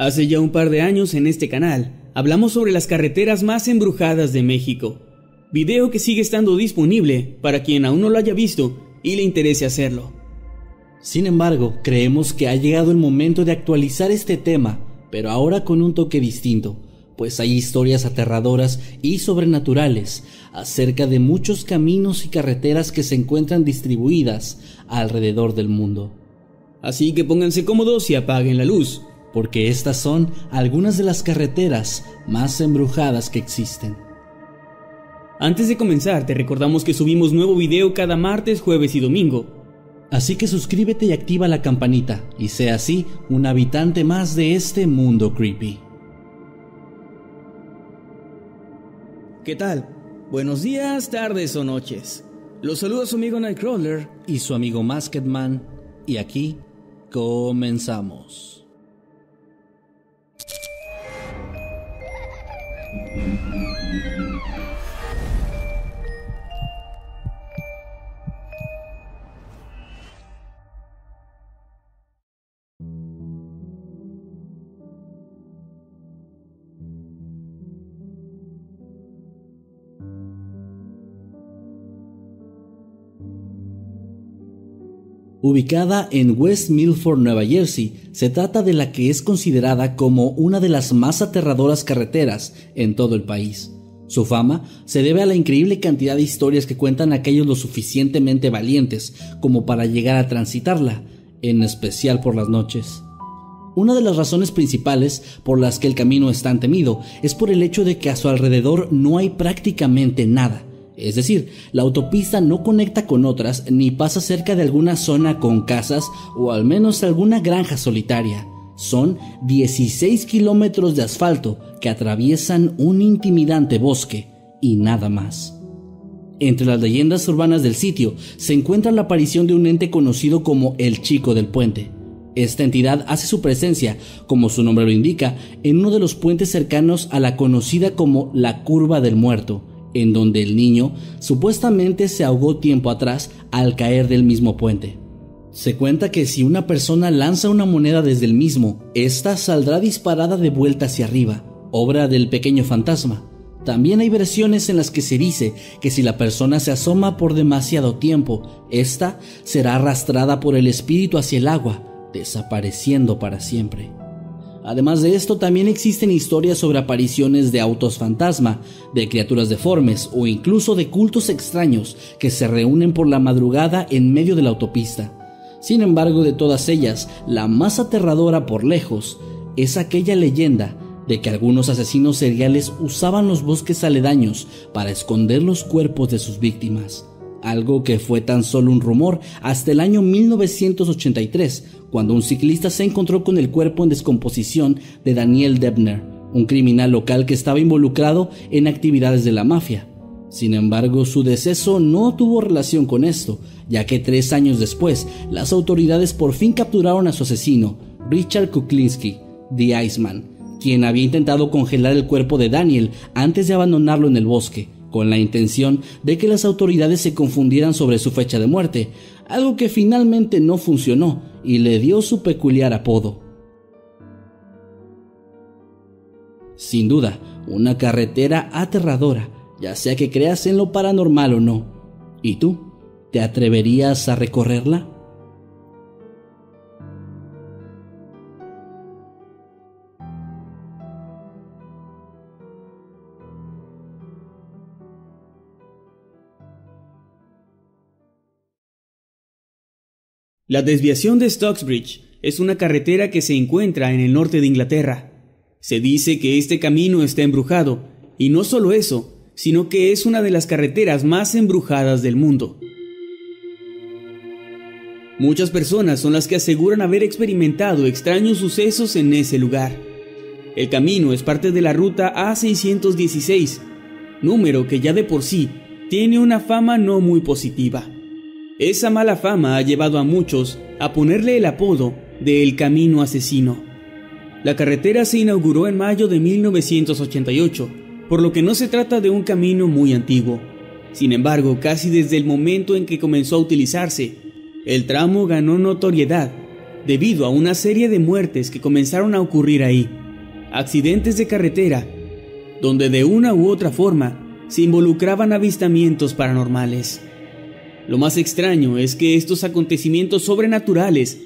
Hace ya un par de años en este canal hablamos sobre las carreteras más embrujadas de México, video que sigue estando disponible para quien aún no lo haya visto y le interese hacerlo. Sin embargo, creemos que ha llegado el momento de actualizar este tema, pero ahora con un toque distinto, pues hay historias aterradoras y sobrenaturales acerca de muchos caminos y carreteras que se encuentran distribuidas alrededor del mundo. Así que pónganse cómodos y apaguen la luz, porque estas son algunas de las carreteras más embrujadas que existen. Antes de comenzar, te recordamos que subimos nuevo video cada martes, jueves y domingo. Así que suscríbete y activa la campanita y sea así un habitante más de este mundo creepy. ¿Qué tal? Buenos días, tardes o noches. Los saluda su amigo Nightcrawler y su amigo Masketman y aquí comenzamos. Thank you. Ubicada en West Milford, Nueva Jersey, se trata de la que es considerada como una de las más aterradoras carreteras en todo el país. Su fama se debe a la increíble cantidad de historias que cuentan aquellos lo suficientemente valientes como para llegar a transitarla, en especial por las noches. Una de las razones principales por las que el camino es tan temido es por el hecho de que a su alrededor no hay prácticamente nada es decir, la autopista no conecta con otras ni pasa cerca de alguna zona con casas o al menos alguna granja solitaria. Son 16 kilómetros de asfalto que atraviesan un intimidante bosque y nada más. Entre las leyendas urbanas del sitio se encuentra la aparición de un ente conocido como el Chico del Puente. Esta entidad hace su presencia, como su nombre lo indica, en uno de los puentes cercanos a la conocida como la Curva del Muerto, en donde el niño supuestamente se ahogó tiempo atrás al caer del mismo puente. Se cuenta que si una persona lanza una moneda desde el mismo, ésta saldrá disparada de vuelta hacia arriba, obra del pequeño fantasma. También hay versiones en las que se dice que si la persona se asoma por demasiado tiempo, ésta será arrastrada por el espíritu hacia el agua, desapareciendo para siempre. Además de esto, también existen historias sobre apariciones de autos fantasma, de criaturas deformes o incluso de cultos extraños que se reúnen por la madrugada en medio de la autopista. Sin embargo, de todas ellas, la más aterradora por lejos es aquella leyenda de que algunos asesinos seriales usaban los bosques aledaños para esconder los cuerpos de sus víctimas algo que fue tan solo un rumor hasta el año 1983, cuando un ciclista se encontró con el cuerpo en descomposición de Daniel Debner, un criminal local que estaba involucrado en actividades de la mafia. Sin embargo, su deceso no tuvo relación con esto, ya que tres años después, las autoridades por fin capturaron a su asesino, Richard Kuklinski, The Iceman, quien había intentado congelar el cuerpo de Daniel antes de abandonarlo en el bosque, con la intención de que las autoridades se confundieran sobre su fecha de muerte, algo que finalmente no funcionó y le dio su peculiar apodo. Sin duda, una carretera aterradora, ya sea que creas en lo paranormal o no. ¿Y tú? ¿Te atreverías a recorrerla? La desviación de Stocksbridge es una carretera que se encuentra en el norte de Inglaterra. Se dice que este camino está embrujado, y no solo eso, sino que es una de las carreteras más embrujadas del mundo. Muchas personas son las que aseguran haber experimentado extraños sucesos en ese lugar. El camino es parte de la ruta A616, número que ya de por sí tiene una fama no muy positiva. Esa mala fama ha llevado a muchos a ponerle el apodo de El Camino Asesino. La carretera se inauguró en mayo de 1988, por lo que no se trata de un camino muy antiguo. Sin embargo, casi desde el momento en que comenzó a utilizarse, el tramo ganó notoriedad debido a una serie de muertes que comenzaron a ocurrir ahí, accidentes de carretera, donde de una u otra forma se involucraban avistamientos paranormales. Lo más extraño es que estos acontecimientos sobrenaturales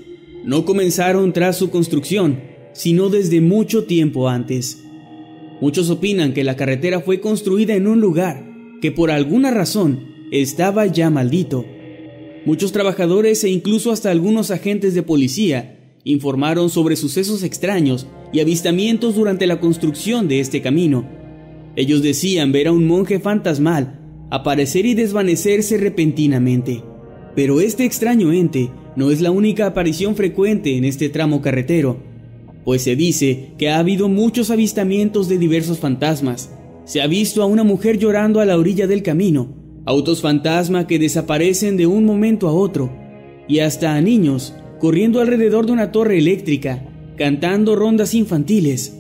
no comenzaron tras su construcción, sino desde mucho tiempo antes. Muchos opinan que la carretera fue construida en un lugar que por alguna razón estaba ya maldito. Muchos trabajadores e incluso hasta algunos agentes de policía informaron sobre sucesos extraños y avistamientos durante la construcción de este camino. Ellos decían ver a un monje fantasmal aparecer y desvanecerse repentinamente. Pero este extraño ente no es la única aparición frecuente en este tramo carretero, pues se dice que ha habido muchos avistamientos de diversos fantasmas. Se ha visto a una mujer llorando a la orilla del camino, autos fantasma que desaparecen de un momento a otro, y hasta a niños corriendo alrededor de una torre eléctrica, cantando rondas infantiles,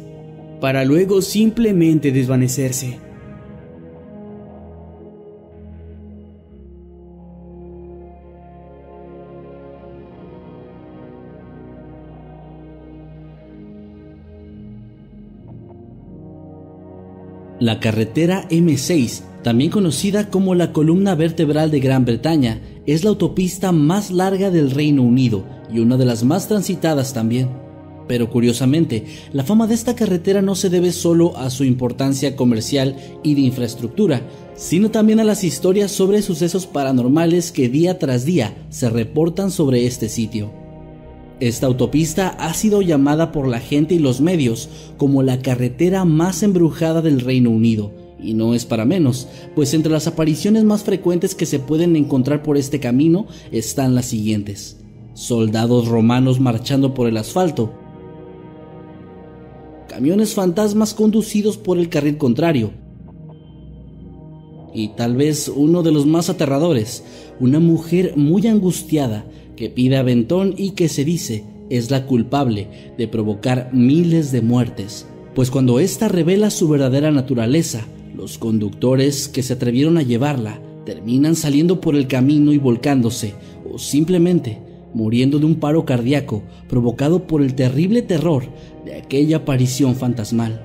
para luego simplemente desvanecerse. La carretera M6, también conocida como la columna vertebral de Gran Bretaña, es la autopista más larga del Reino Unido y una de las más transitadas también. Pero curiosamente, la fama de esta carretera no se debe solo a su importancia comercial y de infraestructura, sino también a las historias sobre sucesos paranormales que día tras día se reportan sobre este sitio. Esta autopista ha sido llamada por la gente y los medios como la carretera más embrujada del Reino Unido, y no es para menos, pues entre las apariciones más frecuentes que se pueden encontrar por este camino están las siguientes. Soldados romanos marchando por el asfalto, camiones fantasmas conducidos por el carril contrario, y tal vez uno de los más aterradores, una mujer muy angustiada que pide aventón y que se dice es la culpable de provocar miles de muertes, pues cuando ésta revela su verdadera naturaleza, los conductores que se atrevieron a llevarla terminan saliendo por el camino y volcándose, o simplemente muriendo de un paro cardíaco provocado por el terrible terror de aquella aparición fantasmal.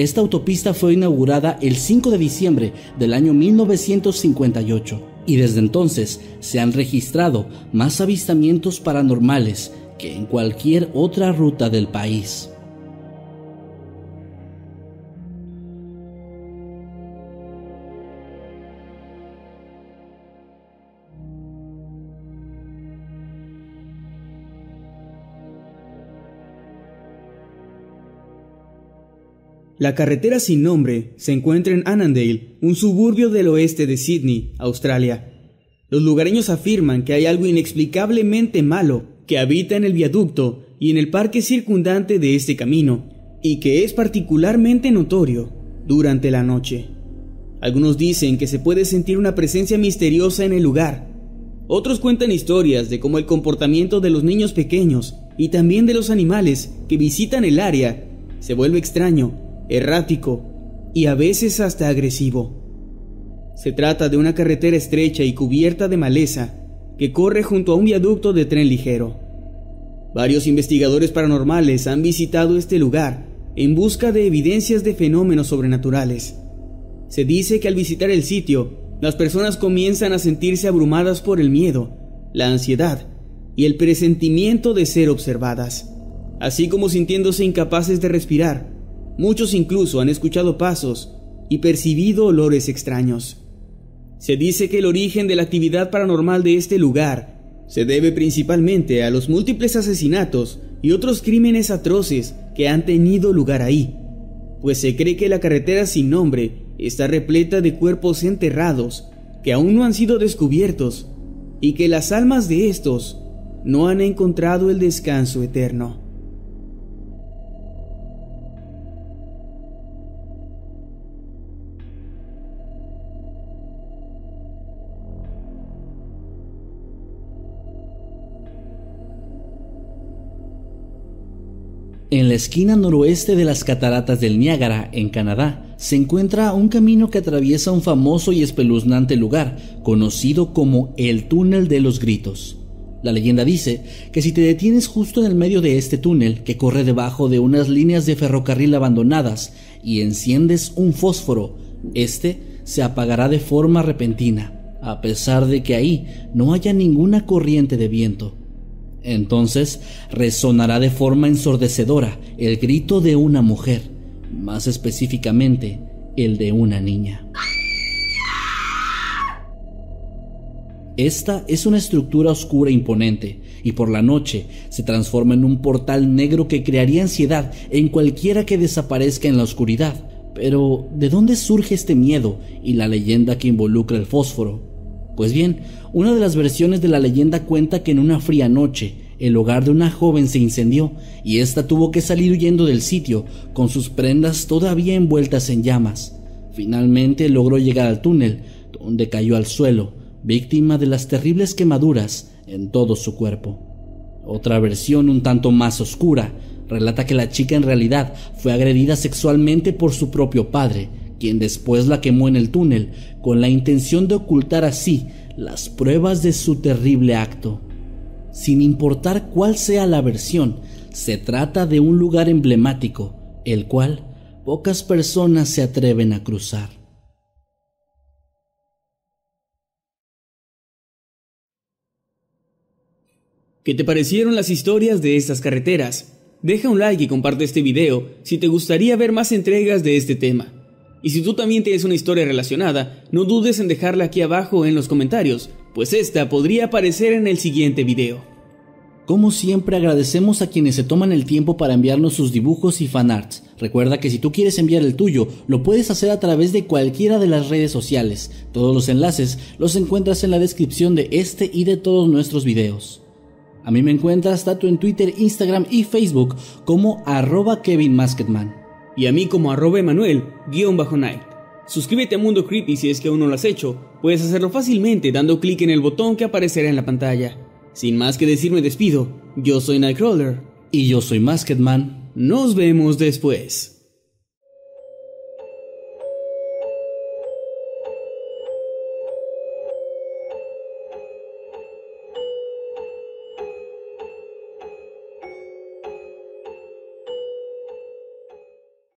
Esta autopista fue inaugurada el 5 de diciembre del año 1958 y desde entonces se han registrado más avistamientos paranormales que en cualquier otra ruta del país. La carretera sin nombre se encuentra en Annandale, un suburbio del oeste de Sydney, Australia. Los lugareños afirman que hay algo inexplicablemente malo que habita en el viaducto y en el parque circundante de este camino, y que es particularmente notorio durante la noche. Algunos dicen que se puede sentir una presencia misteriosa en el lugar. Otros cuentan historias de cómo el comportamiento de los niños pequeños y también de los animales que visitan el área se vuelve extraño errático y a veces hasta agresivo. Se trata de una carretera estrecha y cubierta de maleza que corre junto a un viaducto de tren ligero. Varios investigadores paranormales han visitado este lugar en busca de evidencias de fenómenos sobrenaturales. Se dice que al visitar el sitio, las personas comienzan a sentirse abrumadas por el miedo, la ansiedad y el presentimiento de ser observadas, así como sintiéndose incapaces de respirar Muchos incluso han escuchado pasos y percibido olores extraños. Se dice que el origen de la actividad paranormal de este lugar se debe principalmente a los múltiples asesinatos y otros crímenes atroces que han tenido lugar ahí, pues se cree que la carretera sin nombre está repleta de cuerpos enterrados que aún no han sido descubiertos y que las almas de estos no han encontrado el descanso eterno. En la esquina noroeste de las cataratas del Niágara, en Canadá, se encuentra un camino que atraviesa un famoso y espeluznante lugar, conocido como el Túnel de los Gritos. La leyenda dice que si te detienes justo en el medio de este túnel, que corre debajo de unas líneas de ferrocarril abandonadas, y enciendes un fósforo, este se apagará de forma repentina, a pesar de que ahí no haya ninguna corriente de viento. Entonces resonará de forma ensordecedora el grito de una mujer, más específicamente el de una niña. Esta es una estructura oscura e imponente, y por la noche se transforma en un portal negro que crearía ansiedad en cualquiera que desaparezca en la oscuridad. Pero, ¿de dónde surge este miedo y la leyenda que involucra el fósforo? Pues bien, una de las versiones de la leyenda cuenta que en una fría noche el hogar de una joven se incendió y ésta tuvo que salir huyendo del sitio con sus prendas todavía envueltas en llamas. Finalmente logró llegar al túnel, donde cayó al suelo, víctima de las terribles quemaduras en todo su cuerpo. Otra versión un tanto más oscura relata que la chica en realidad fue agredida sexualmente por su propio padre, quien después la quemó en el túnel con la intención de ocultar así las pruebas de su terrible acto. Sin importar cuál sea la versión, se trata de un lugar emblemático, el cual pocas personas se atreven a cruzar. ¿Qué te parecieron las historias de estas carreteras? Deja un like y comparte este video si te gustaría ver más entregas de este tema. Y si tú también tienes una historia relacionada, no dudes en dejarla aquí abajo en los comentarios, pues esta podría aparecer en el siguiente video. Como siempre agradecemos a quienes se toman el tiempo para enviarnos sus dibujos y fanarts. Recuerda que si tú quieres enviar el tuyo, lo puedes hacer a través de cualquiera de las redes sociales. Todos los enlaces los encuentras en la descripción de este y de todos nuestros videos. A mí me encuentras tanto en Twitter, Instagram y Facebook como arroba Kevin y a mí como arroba Emanuel, guion bajo night. Suscríbete a Mundo Creepy si es que aún no lo has hecho. Puedes hacerlo fácilmente dando clic en el botón que aparecerá en la pantalla. Sin más que decir me despido. Yo soy Nightcrawler. Y yo soy Masketman. Nos vemos después.